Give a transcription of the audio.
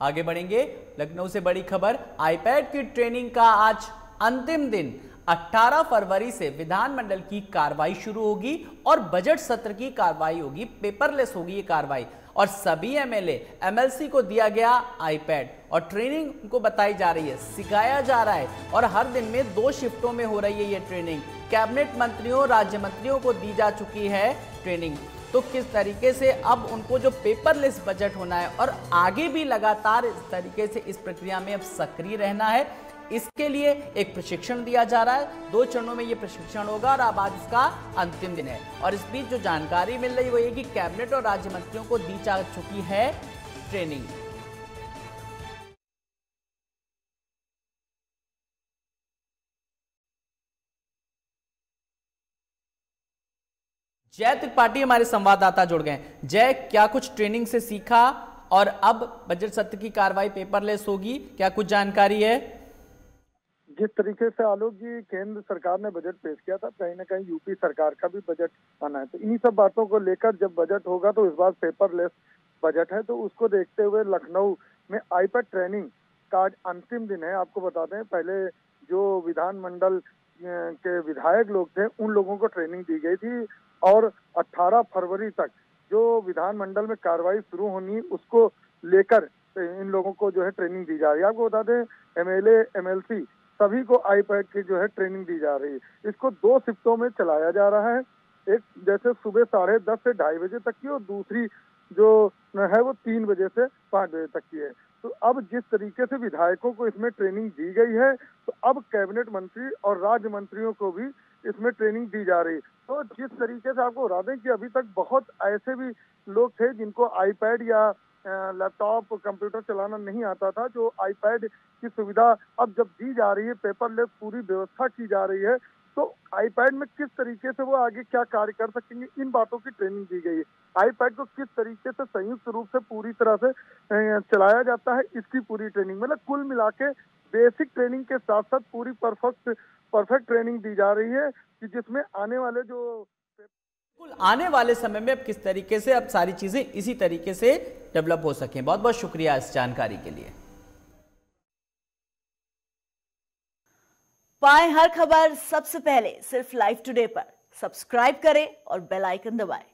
आगे बढ़ेंगे। लखनऊ से बड़ी खबर आईपैड की ट्रेनिंग का आज अंतिम दिन। 18 फरवरी से विधानमंडल की कार्रवाई शुरू होगी और बजट सत्र की कार्रवाई होगी पेपरलेस होगी ये कार्रवाई। और सभी एमएलए एमएलसी को दिया गया आईपैड और ट्रेनिंग उनको बताई जा रही है, सिखाया जा रहा है। और हर दिन में दो शिफ्टों में हो रही है ये ट्रेनिंग कैबिनेट मंत्रियों, राज्य मंत्रियों को दी जा चुकी है ट्रेनिंग तो किस तरीके से अब उनको जो पेपरलेस बजट होना है और आगे भी लगातार इस तरीके से इस प्रक्रिया में अब सक्रिय रहना है, इसके लिए एक प्रशिक्षण दिया जा रहा है। दो चरणों में ये प्रशिक्षण होगा और अब आज इसका अंतिम दिन है। और इस बीच जो जानकारी मिल रही है, वो ये कि कैबिनेट और राज्य मंत्रियों को दी जा चुकी है ट्रेनिंग जय त्रिपाठी, हमारे संवाददाता जुड़ गए जय, क्या कुछ ट्रेनिंग से सीखा? और अब बजट सत्र की कार्रवाई पेपरलेस होगी? क्या कुछ जानकारी है? जिस तरीके से आलोक जी, केंद्र सरकार ने बजट पेश किया था, कहीं ना कहीं यूपी सरकार का भी बजट आना है। तो इन्हीं सब बातों को लेकर जब बजट होगा तो इस बार पेपरलेस बजट है। तो उसको देखते हुए लखनऊ में आईपैड ट्रेनिंग का आज अंतिम दिन है। आपको बताते हैं, पहले जो विधानमंडल के विधायक लोग थे, उन लोगों को ट्रेनिंग दी गई थी। और 18 फरवरी तक जो विधानमंडल में कार्रवाई शुरू होनी, उसको लेकर इन लोगों को जो है ट्रेनिंग दी जा रही है। आपको बता दें एमएलए एमएलसी सभी को आईपैड की जो है ट्रेनिंग दी जा रही है। इसको दो शिफ्टों में चलाया जा रहा है। एक जैसे सुबह साढ़े दस से ढाई बजे तक की और दूसरी जो है वो तीन बजे से पाँच बजे तक की है। तो अब जिस तरीके से विधायकों को इसमें ट्रेनिंग दी गई है तो अब कैबिनेट मंत्री और राज्य मंत्रियों को भी इसमें ट्रेनिंग दी जा रही तो जिस तरीके से आपको बता दें कि अभी तक बहुत ऐसे भी लोग थे जिनको आईपैड या लैपटॉप कंप्यूटर चलाना नहीं आता था, जो आईपैड की सुविधा अब जब दी जा रही है पेपरलेस पूरी व्यवस्था की जा रही है तो आईपैड में किस तरीके से वो आगे क्या कार्य कर सकेंगे, इन बातों की ट्रेनिंग दी गई है। आईपैड को किस तरीके से संयुक्त रूप से पूरी तरह से चलाया जाता है, इसकी पूरी ट्रेनिंग मतलब कुल मिला के बेसिक ट्रेनिंग के साथ साथ पूरी परफेक्ट परफेक्ट ट्रेनिंग दी जा रही है कि जिसमें आने वाले जो आने वाले समय में अब किस तरीके से अब सारी चीज़ें इसी तरीके से डेवलप हो सके। बहुत बहुत शुक्रिया इस जानकारी के लिए। पाए हर खबर सबसे पहले सिर्फ़ लाइव टुडे पर। सब्सक्राइब करें और बेल आइकन दबाएँ।